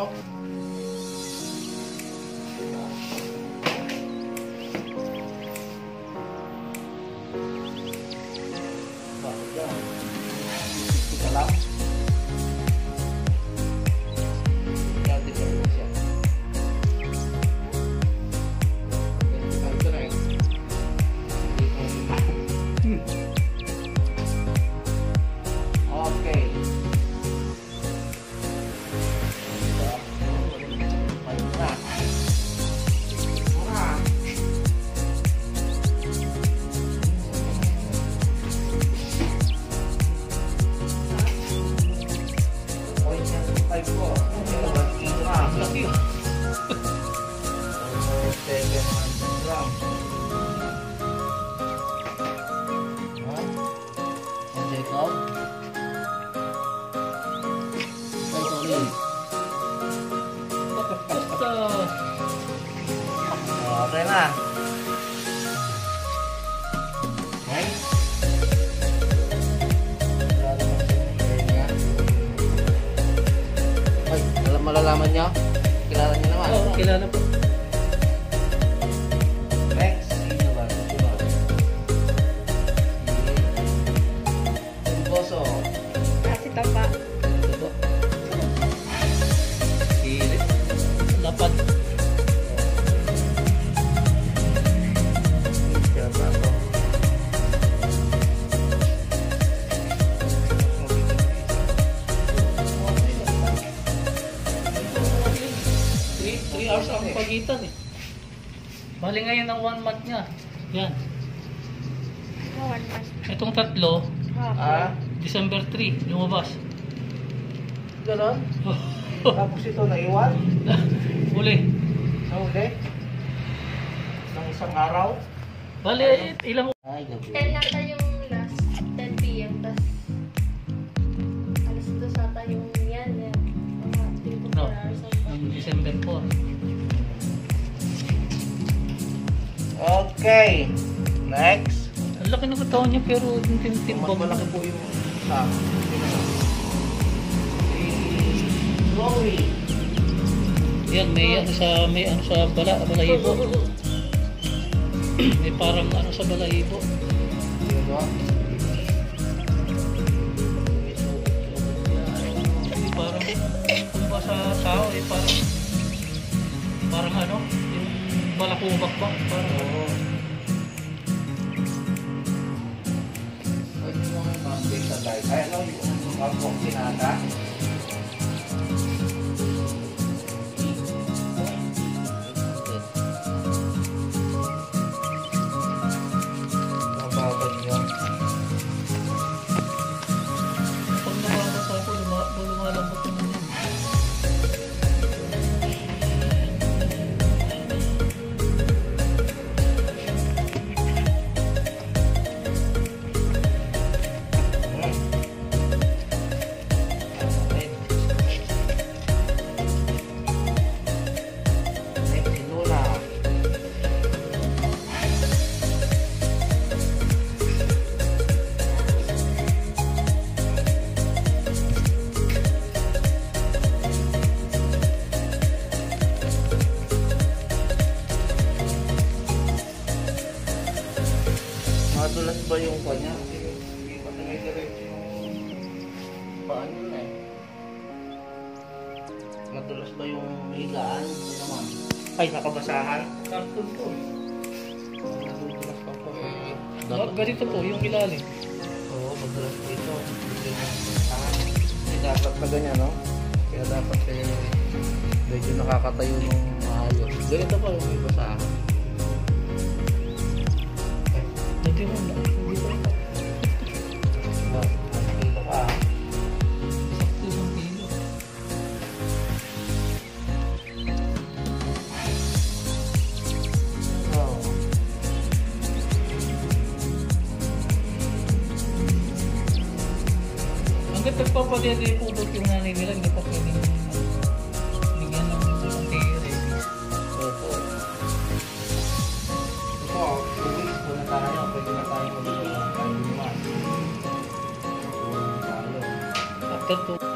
Okay. Na. Okay. Ay, alam malalaman niyo? Kilala niyo naman. Oo, kilala po. Bali ngayon ang one month niya. Yan. One month. Itong tatlo, Ah, December 3, lumabas. ganon? Tapos ito naiwan? Uli. Sa uli? Ng isang araw? Bali, ilang Ay, gabi. 10 nata yung last. 10 p.m. Tapos, alas 2 sata yung Okay. Next. Ang laki ng katawan niya pero yung Mas tintimbang malaki po yung sa Chloe. Yan, may ano sa may ano sa bala, balahibo. may parang ano sa balahibo. Yun ba? Hindi parang kung ba sa sao eh parang parang ano, yung balakubak ba? Parang Oo. Pambay sa guys. Ay, ano yung kapok sinata? Madulas ba yung kanya? Hindi pa yung paan yun eh. Madulas ba yung higaan? Naman. Ay, nakabasahan. Karton po. Nadudulas pa po. Dapat ganito po, yung ilalim. Oo, madulas naman basahan. Hindi dapat na ganyan, no? Kaya dapat eh, medyo nakakatayo ng maayos. Ganito pa yung may basahan. Eh, Hanggat nagpapadede po doon yung nanay nila, hindi pa pwedeng tertutup.